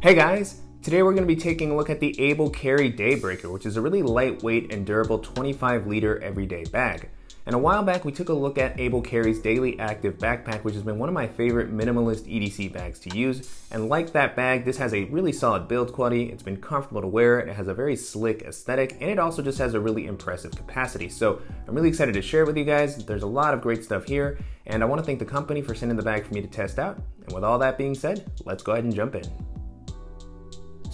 Hey guys, today we're going to be taking a look at the Able Carry Daybreaker, which is a really lightweight and durable 25 liter everyday bag. And a while back we took a look at Able Carry's Daily Active Backpack, which has been one of my favorite minimalist EDC bags to use. And like that bag, this has a really solid build quality, it's been comfortable to wear, it has a very slick aesthetic, and it also just has a really impressive capacity. So I'm really excited to share it with you guys. There's a lot of great stuff here, and I want to thank the company for sending the bag for me to test out. And with all that being said, let's go ahead and jump in.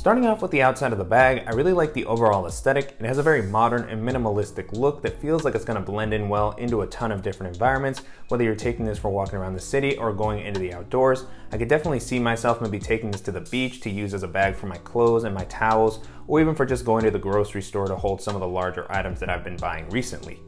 Starting off with the outside of the bag, I really like the overall aesthetic. It has a very modern and minimalistic look that feels like it's gonna blend in well into a ton of different environments, whether you're taking this for walking around the city or going into the outdoors. I could definitely see myself maybe taking this to the beach to use as a bag for my clothes and my towels, or even for just going to the grocery store to hold some of the larger items that I've been buying recently.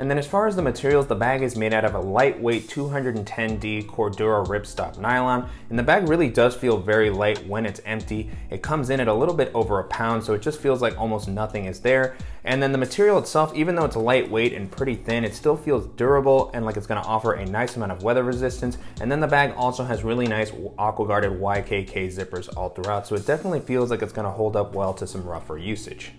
And then as far as the materials, the bag is made out of a lightweight 210D Cordura ripstop nylon, and the bag really does feel very light when it's empty. It comes in at a little bit over a pound, so it just feels like almost nothing is there. And then the material itself, even though it's lightweight and pretty thin, it still feels durable and like it's gonna offer a nice amount of weather resistance. And then the bag also has really nice aqua-guarded YKK zippers all throughout, so it definitely feels like it's gonna hold up well to some rougher usage.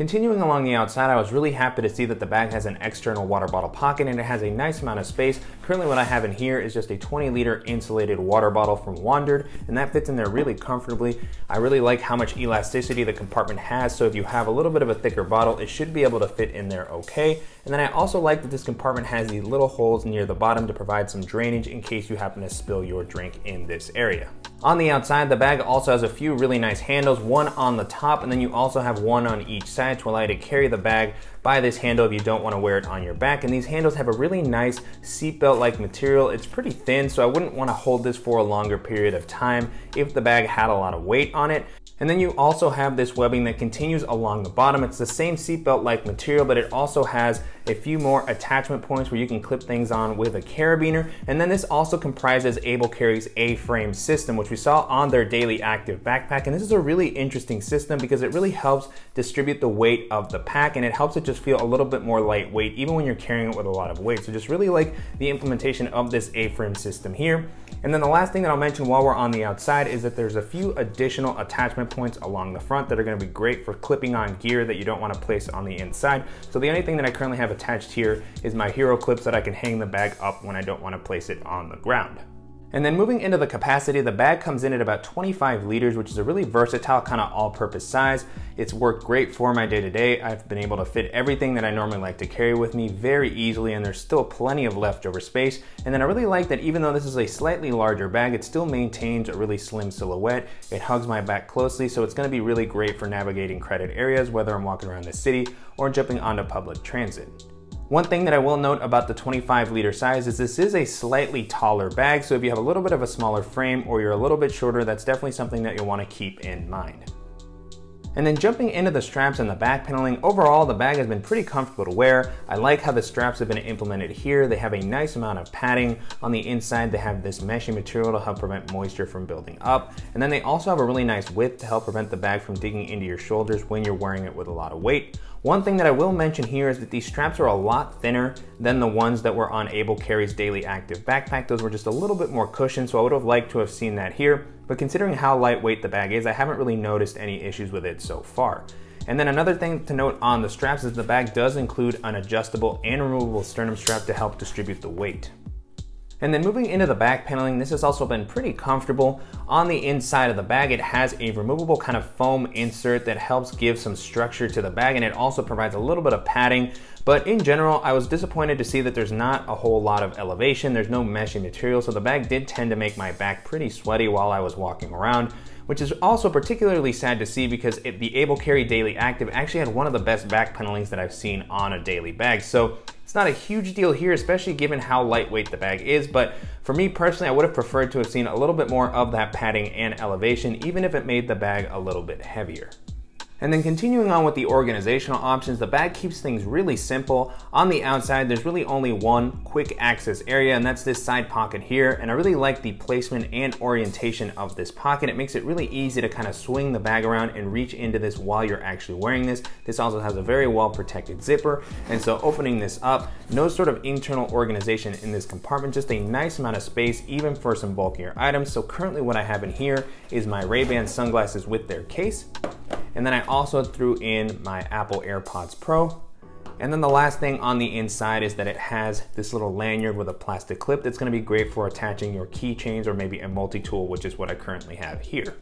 Continuing along the outside, I was really happy to see that the bag has an external water bottle pocket and it has a nice amount of space. Currently what I have in here is just a 20 liter insulated water bottle from Wandered and that fits in there really comfortably. I really like how much elasticity the compartment has so if you have a little bit of a thicker bottle, it should be able to fit in there okay. And then I also like that this compartment has these little holes near the bottom to provide some drainage in case you happen to spill your drink in this area. On the outside, the bag also has a few really nice handles, one on the top, and then you also have one on each side to allow you to carry the bag by this handle if you don't want to wear it on your back. And these handles have a really nice seatbelt-like material. It's pretty thin, so I wouldn't want to hold this for a longer period of time if the bag had a lot of weight on it. And then you also have this webbing that continues along the bottom. It's the same seatbelt-like material, but it also has a few more attachment points where you can clip things on with a carabiner. And then this also comprises Able Carry's A-frame system, which we saw on their daily active backpack. And this is a really interesting system because it really helps distribute the weight of the pack and it helps it just feel a little bit more lightweight, even when you're carrying it with a lot of weight. So just really like the implementation of this A-frame system here. And then the last thing that I'll mention while we're on the outside is that there's a few additional attachment points along the front that are gonna be great for clipping on gear that you don't wanna place on the inside. So the only thing that I currently have attached here is my HeroClips that I can hang the bag up when I don't wanna place it on the ground. And then moving into the capacity, the bag comes in at about 25 liters, which is a really versatile kind of all-purpose size. It's worked great for my day-to-day. -day. I've been able to fit everything that I normally like to carry with me very easily, and there's still plenty of leftover space. And then I really like that even though this is a slightly larger bag, it still maintains a really slim silhouette. It hugs my back closely, so it's gonna be really great for navigating crowded areas, whether I'm walking around the city or jumping onto public transit. One thing that I will note about the 25 liter size is this is a slightly taller bag, so if you have a little bit of a smaller frame or you're a little bit shorter, that's definitely something that you'll wanna keep in mind. And then jumping into the straps and the back paneling, overall the bag has been pretty comfortable to wear. I like how the straps have been implemented here. They have a nice amount of padding. On the inside they have this meshy material to help prevent moisture from building up. And then they also have a really nice width to help prevent the bag from digging into your shoulders when you're wearing it with a lot of weight. One thing that I will mention here is that these straps are a lot thinner than the ones that were on Able Carry's Daily Active backpack. Those were just a little bit more cushioned, so I would have liked to have seen that here. But considering how lightweight the bag is, I haven't really noticed any issues with it so far. And then another thing to note on the straps is the bag does include an adjustable and removable sternum strap to help distribute the weight. And then moving into the back paneling, this has also been pretty comfortable. On the inside of the bag, it has a removable kind of foam insert that helps give some structure to the bag and it also provides a little bit of padding. But in general, I was disappointed to see that there's not a whole lot of elevation. There's no meshy material, so the bag did tend to make my back pretty sweaty while I was walking around which is also particularly sad to see because it, the Able Carry Daily Active actually had one of the best back panelings that I've seen on a daily bag. So it's not a huge deal here, especially given how lightweight the bag is, but for me personally, I would have preferred to have seen a little bit more of that padding and elevation, even if it made the bag a little bit heavier. And then continuing on with the organizational options, the bag keeps things really simple. On the outside, there's really only one quick access area, and that's this side pocket here. And I really like the placement and orientation of this pocket. It makes it really easy to kind of swing the bag around and reach into this while you're actually wearing this. This also has a very well protected zipper. And so opening this up, no sort of internal organization in this compartment, just a nice amount of space, even for some bulkier items. So currently what I have in here is my Ray-Ban sunglasses with their case. And then I also threw in my Apple AirPods Pro. And then the last thing on the inside is that it has this little lanyard with a plastic clip that's gonna be great for attaching your keychains or maybe a multi-tool, which is what I currently have here.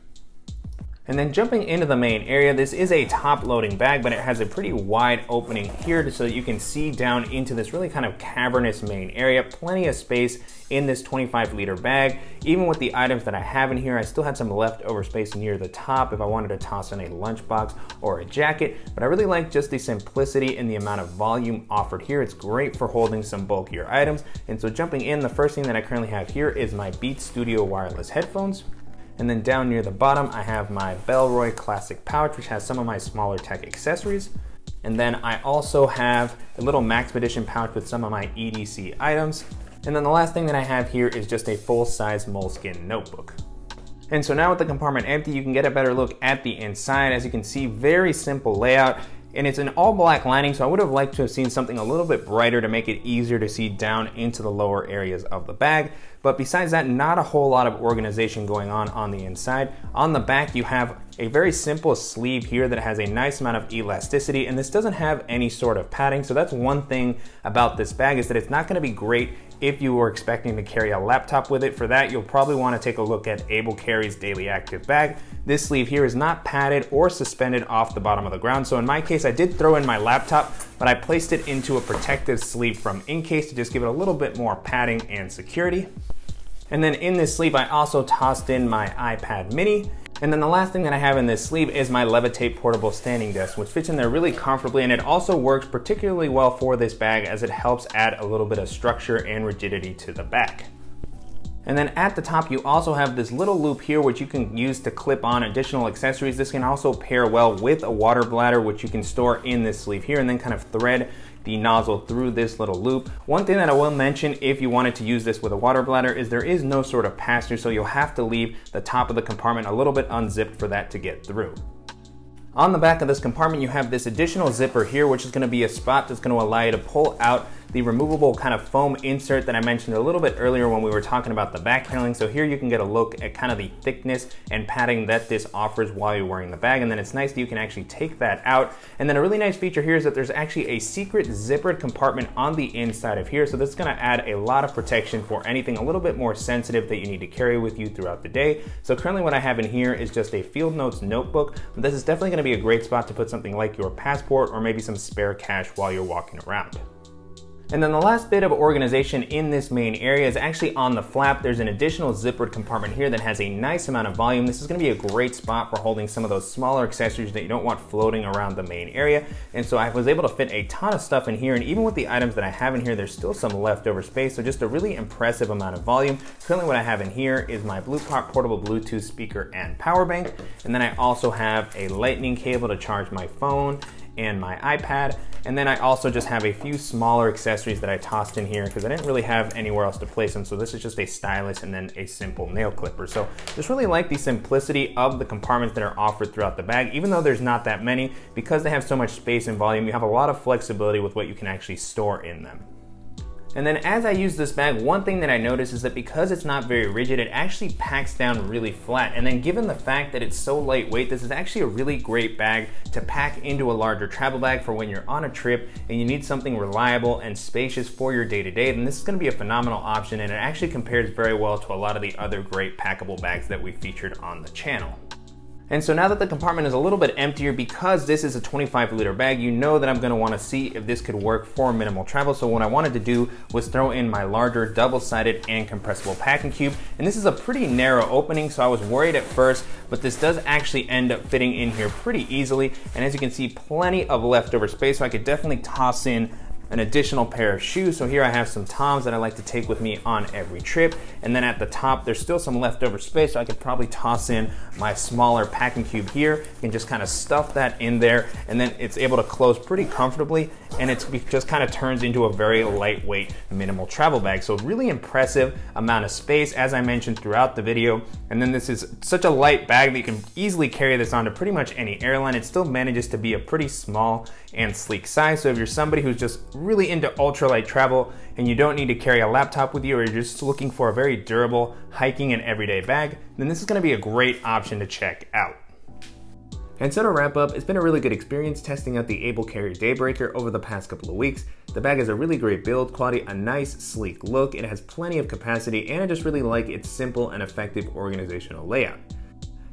And then jumping into the main area, this is a top loading bag, but it has a pretty wide opening here so that you can see down into this really kind of cavernous main area. Plenty of space in this 25 liter bag. Even with the items that I have in here, I still had some leftover space near the top if I wanted to toss in a lunchbox or a jacket, but I really like just the simplicity and the amount of volume offered here. It's great for holding some bulkier items. And so jumping in, the first thing that I currently have here is my Beats Studio wireless headphones. And then down near the bottom, I have my Bellroy Classic pouch, which has some of my smaller tech accessories. And then I also have a little Maxpedition pouch with some of my EDC items. And then the last thing that I have here is just a full-size Moleskine notebook. And so now with the compartment empty, you can get a better look at the inside. As you can see, very simple layout and it's an all black lining so I would have liked to have seen something a little bit brighter to make it easier to see down into the lower areas of the bag but besides that not a whole lot of organization going on on the inside on the back you have a very simple sleeve here that has a nice amount of elasticity and this doesn't have any sort of padding so that's one thing about this bag is that it's not going to be great if you were expecting to carry a laptop with it. For that, you'll probably want to take a look at Able Carry's Daily Active bag. This sleeve here is not padded or suspended off the bottom of the ground. So in my case, I did throw in my laptop, but I placed it into a protective sleeve from Incase to just give it a little bit more padding and security. And then in this sleeve, I also tossed in my iPad mini and then the last thing that I have in this sleeve is my Levit8 portable standing desk, which fits in there really comfortably and it also works particularly well for this bag as it helps add a little bit of structure and rigidity to the back. And then at the top, you also have this little loop here, which you can use to clip on additional accessories. This can also pair well with a water bladder, which you can store in this sleeve here and then kind of thread the nozzle through this little loop. One thing that I will mention if you wanted to use this with a water bladder is there is no sort of pass-through, so you'll have to leave the top of the compartment a little bit unzipped for that to get through. On the back of this compartment, you have this additional zipper here, which is gonna be a spot that's gonna allow you to pull out the removable kind of foam insert that I mentioned a little bit earlier when we were talking about the back paneling. So here you can get a look at kind of the thickness and padding that this offers while you're wearing the bag. And then it's nice that you can actually take that out. And then a really nice feature here is that there's actually a secret zippered compartment on the inside of here. So this is gonna add a lot of protection for anything a little bit more sensitive that you need to carry with you throughout the day. So currently what I have in here is just a Field Notes notebook. But this is definitely gonna be a great spot to put something like your passport or maybe some spare cash while you're walking around. And then the last bit of organization in this main area is actually on the flap. There's an additional zippered compartment here that has a nice amount of volume. This is gonna be a great spot for holding some of those smaller accessories that you don't want floating around the main area. And so I was able to fit a ton of stuff in here. And even with the items that I have in here, there's still some leftover space. So just a really impressive amount of volume. Currently what I have in here is my BluePop portable Bluetooth speaker and power bank. And then I also have a lightning cable to charge my phone and my iPad. And then I also just have a few smaller accessories that I tossed in here because I didn't really have anywhere else to place them. So this is just a stylus and then a simple nail clipper. So just really like the simplicity of the compartments that are offered throughout the bag. Even though there's not that many, because they have so much space and volume, you have a lot of flexibility with what you can actually store in them. And then as I use this bag, one thing that I notice is that because it's not very rigid, it actually packs down really flat. And then given the fact that it's so lightweight, this is actually a really great bag to pack into a larger travel bag for when you're on a trip and you need something reliable and spacious for your day to day, then this is gonna be a phenomenal option and it actually compares very well to a lot of the other great packable bags that we featured on the channel. And so now that the compartment is a little bit emptier, because this is a 25 liter bag, you know that I'm gonna wanna see if this could work for minimal travel. So what I wanted to do was throw in my larger double-sided and compressible packing cube. And this is a pretty narrow opening, so I was worried at first, but this does actually end up fitting in here pretty easily. And as you can see, plenty of leftover space, so I could definitely toss in an additional pair of shoes. So here I have some Toms that I like to take with me on every trip. And then at the top, there's still some leftover space, so I could probably toss in my smaller packing cube here. and just kind of stuff that in there, and then it's able to close pretty comfortably, and it just kind of turns into a very lightweight, minimal travel bag. So really impressive amount of space, as I mentioned throughout the video. And then this is such a light bag that you can easily carry this onto pretty much any airline. It still manages to be a pretty small and sleek size. So if you're somebody who's just really into ultralight travel and you don't need to carry a laptop with you or you're just looking for a very durable hiking and everyday bag, then this is gonna be a great option to check out. And so to wrap up, it's been a really good experience testing out the Able Carry Daybreaker over the past couple of weeks. The bag has a really great build quality, a nice sleek look, it has plenty of capacity, and I just really like its simple and effective organizational layout.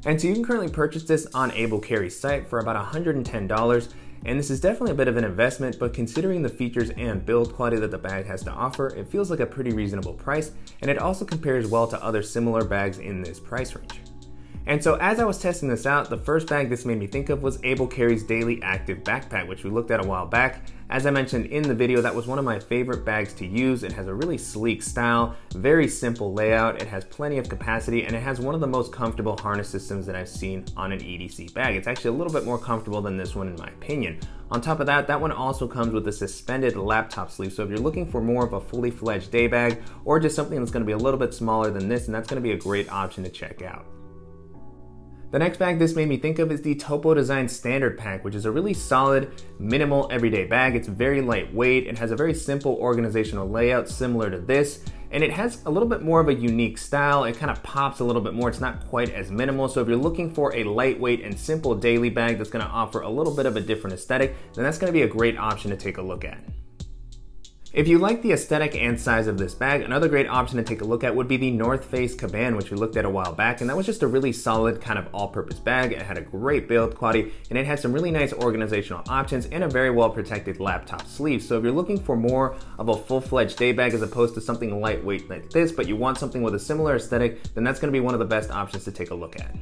And so you can currently purchase this on Able Carry's site for about $110, and this is definitely a bit of an investment, but considering the features and build quality that the bag has to offer, it feels like a pretty reasonable price, and it also compares well to other similar bags in this price range. And so as I was testing this out, the first bag this made me think of was Able Carry's Daily Active Backpack, which we looked at a while back. As I mentioned in the video, that was one of my favorite bags to use. It has a really sleek style, very simple layout, it has plenty of capacity, and it has one of the most comfortable harness systems that I've seen on an EDC bag. It's actually a little bit more comfortable than this one in my opinion. On top of that, that one also comes with a suspended laptop sleeve. So if you're looking for more of a fully fledged day bag or just something that's gonna be a little bit smaller than this, and that's gonna be a great option to check out. The next bag this made me think of is the Topo Design Standard Pack, which is a really solid, minimal everyday bag. It's very lightweight, it has a very simple organizational layout similar to this, and it has a little bit more of a unique style. It kind of pops a little bit more. It's not quite as minimal. So if you're looking for a lightweight and simple daily bag that's gonna offer a little bit of a different aesthetic, then that's gonna be a great option to take a look at. If you like the aesthetic and size of this bag, another great option to take a look at would be the North Face Kaban, which we looked at a while back, and that was just a really solid kind of all-purpose bag. It had a great build quality, and it had some really nice organizational options and a very well protected laptop sleeve. So if you're looking for more of a full-fledged day bag as opposed to something lightweight like this, but you want something with a similar aesthetic, then that's gonna be one of the best options to take a look at.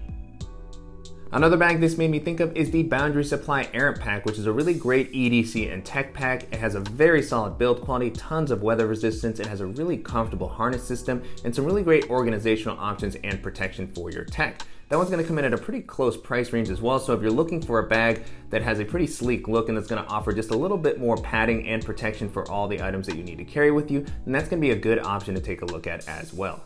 Another bag this made me think of is the Boundary Supply Errant Pack, which is a really great EDC and tech pack. It has a very solid build quality, tons of weather resistance, it has a really comfortable harness system, and some really great organizational options and protection for your tech. That one's gonna come in at a pretty close price range as well, so if you're looking for a bag that has a pretty sleek look and that's gonna offer just a little bit more padding and protection for all the items that you need to carry with you, then that's gonna be a good option to take a look at as well.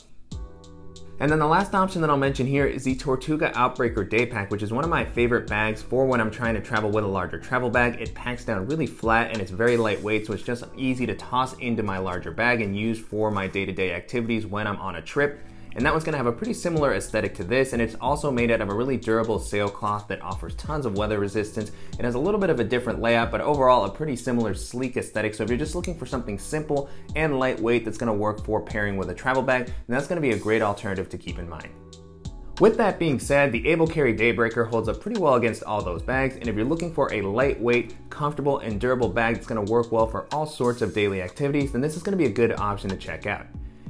And then the last option that I'll mention here is the Tortuga Outbreaker Day Pack, which is one of my favorite bags for when I'm trying to travel with a larger travel bag. It packs down really flat and it's very lightweight, so it's just easy to toss into my larger bag and use for my day-to-day -day activities when I'm on a trip and that one's gonna have a pretty similar aesthetic to this, and it's also made out of a really durable sailcloth that offers tons of weather resistance. It has a little bit of a different layout, but overall a pretty similar sleek aesthetic. So if you're just looking for something simple and lightweight that's gonna work for pairing with a travel bag, then that's gonna be a great alternative to keep in mind. With that being said, the Able Carry Daybreaker holds up pretty well against all those bags, and if you're looking for a lightweight, comfortable, and durable bag that's gonna work well for all sorts of daily activities, then this is gonna be a good option to check out.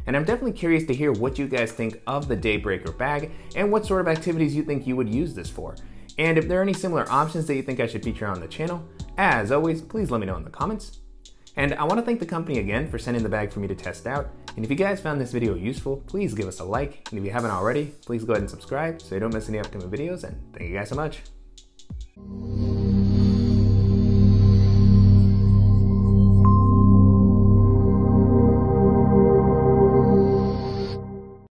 And I'm definitely curious to hear what you guys think of the Daybreaker bag and what sort of activities you think you would use this for. And if there are any similar options that you think I should feature on the channel, as always, please let me know in the comments. And I want to thank the company again for sending the bag for me to test out. And if you guys found this video useful, please give us a like. And if you haven't already, please go ahead and subscribe so you don't miss any upcoming videos. And thank you guys so much.